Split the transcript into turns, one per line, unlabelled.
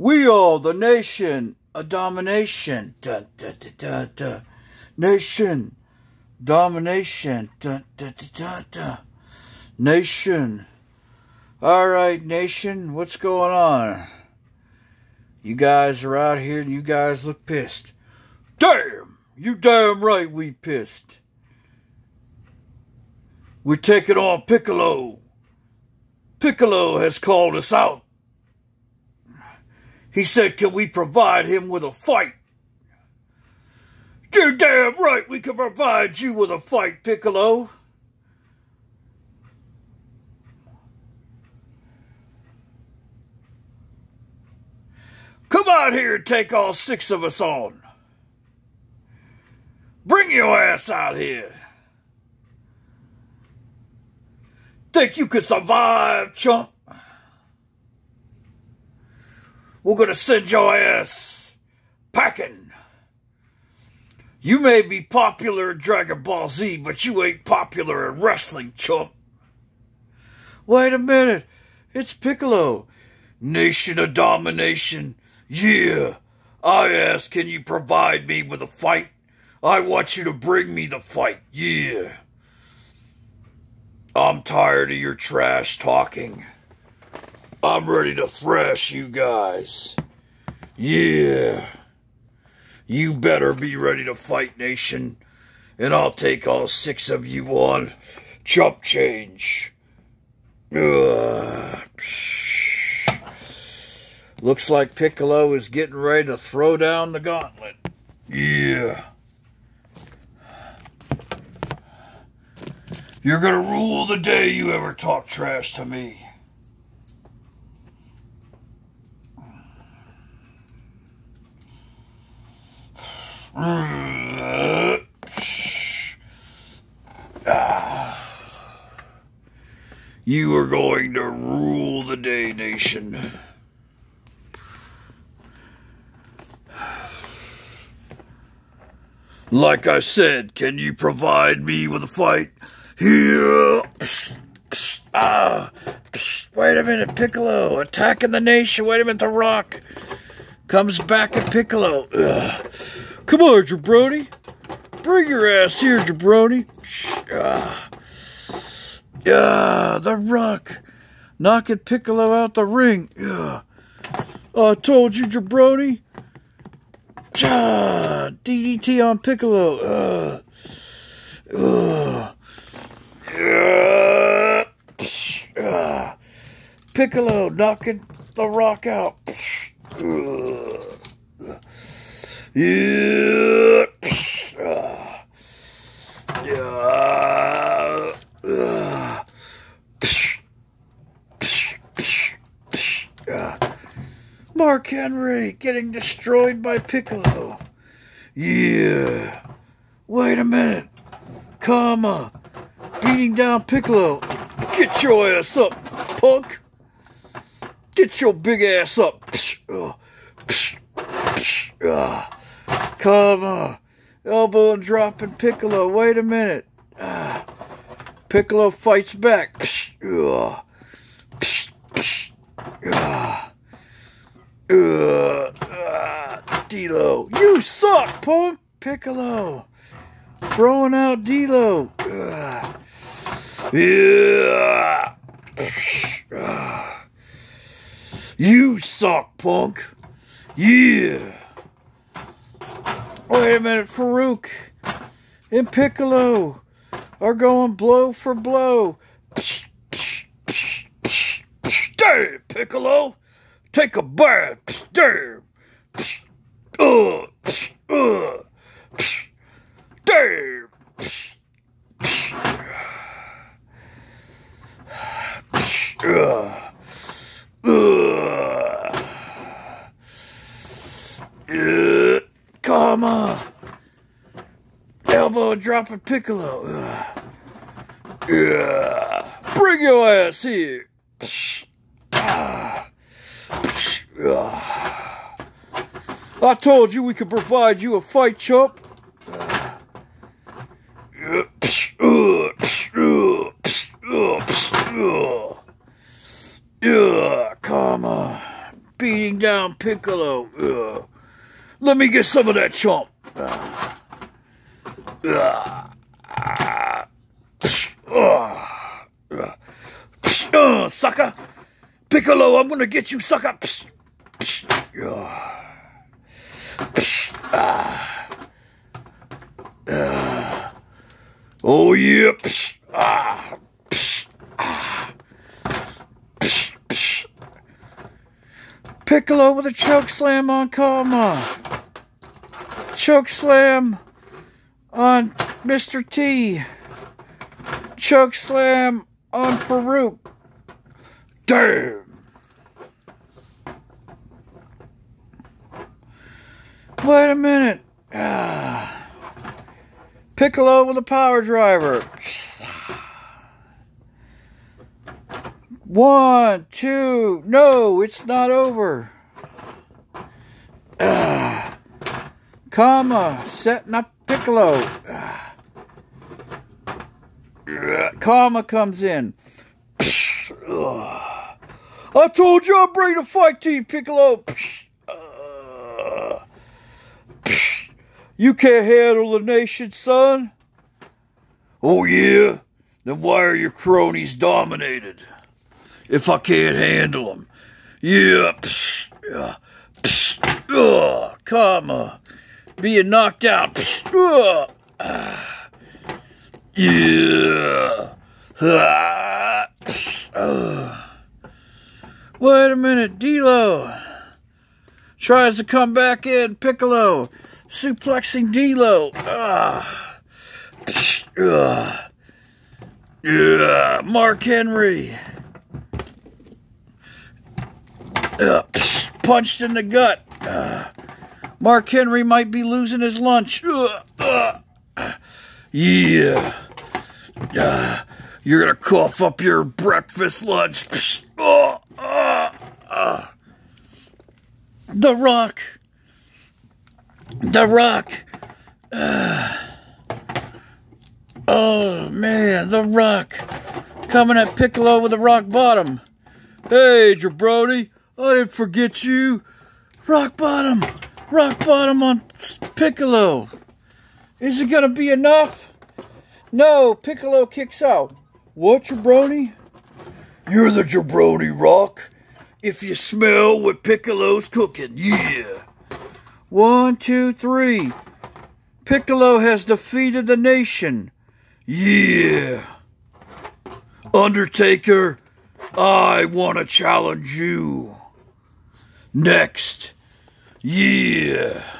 We are the nation, a domination. Dun, dun, dun, dun, dun. Nation, domination. Dun, dun, dun, dun, dun. Nation. All right, nation, what's going on? You guys are out here and you guys look pissed. Damn, you damn right we pissed. We're taking on Piccolo. Piccolo has called us out. He said, can we provide him with a fight? You're damn right we can provide you with a fight, Piccolo. Come out here and take all six of us on. Bring your ass out here. Think you can survive, chump? We're gonna send your ass packing. You may be popular in Dragon Ball Z, but you ain't popular in wrestling, chump. Wait a minute. It's Piccolo. Nation of domination. Yeah. I ask, can you provide me with a fight? I want you to bring me the fight. Yeah. I'm tired of your trash talking. I'm ready to thrash you guys. Yeah. You better be ready to fight, nation. And I'll take all six of you on chump change. Looks like Piccolo is getting ready to throw down the gauntlet. Yeah. You're gonna rule the day you ever talk trash to me. You are going to rule the day, nation. Like I said, can you provide me with a fight? Here. Ah. Wait a minute, Piccolo. Attacking the nation. Wait a minute, The Rock comes back at Piccolo. Ugh. Come on, Jabroni. Bring your ass here, Jabroni. Ah. Yeah, The Rock knocking Piccolo out the ring. Yeah. I told you, Jabroni. Ah, DDT on Piccolo. Uh, uh, Piccolo knocking the rock out. Yeah. Yeah. Mark Henry getting destroyed by Piccolo. Yeah. Wait a minute. Kama beating down Piccolo. Get your ass up, punk. Get your big ass up. Oh. Ah. Kama. Elbow and dropping Piccolo. Wait a minute. Piccolo fights back. Ugh. Uh, uh, D'Lo, you suck, punk. Piccolo, throwing out D'Lo. Uh, yeah. Uh, you suck, punk. Yeah. Wait a minute, Faarooq and Piccolo are going blow for blow. Damn, Piccolo. Take a bath. Damn. Uh, uh, damn. Uh, uh, uh, come on. Elbow a Piccolo. Uh, bring your ass here. I told you we could provide you a fight, chump. On. beating down Piccolo. Let me get some of that chump. Uh, uh, uh, uh, sucker. Piccolo, I'm gonna get you, sucker. Oh, yeah. Ah. Piccolo with a choke slam on Kama. Choke slam on Mr. T. Choke slam on Faarooq. Damn. Wait a minute. Ah. Piccolo with a power driver. One, two, no, it's not over. Ah. Kama, setting up Piccolo. Kama comes in. I told you I'd bring the fight to you, Piccolo. You can't handle the nation, son. Oh, yeah? Then why are your cronies dominated? If I can't handle them. Yeah. Uh, Kama. Being knocked out. Yeah. Wait a minute, D'Lo tries to come back in. Piccolo suplexing D'Lo. Yeah, Mark Henry uh, punched in the gut. Uh, Mark Henry might be losing his lunch. Uh, uh, yeah. Uh, you're gonna cough up your breakfast lunch. Oh, uh, uh. The Rock. The Rock. Uh. Oh man, The Rock. Coming at Piccolo with a rock bottom. Hey, jabroni, I didn't forget you. Rock bottom. Rock bottom on Piccolo. Is it gonna be enough? No, Piccolo kicks out. What, jabroni? You're the jabroni, Rock. If you smell what Piccolo's cooking, yeah. One, two, three. Piccolo has defeated the nation. Yeah. Undertaker, I want to challenge you. Next. Yeah.